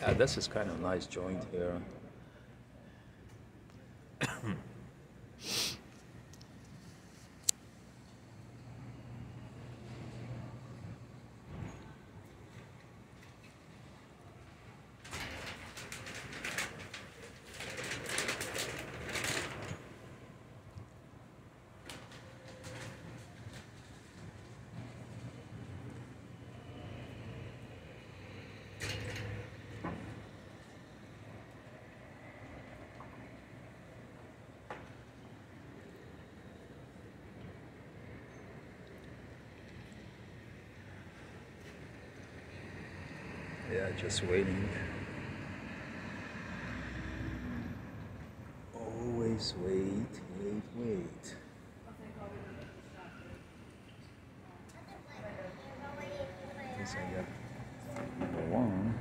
Yeah, this is kind of nice joint here. Yeah, just waiting. Always wait, wait, wait. Guess I got number one.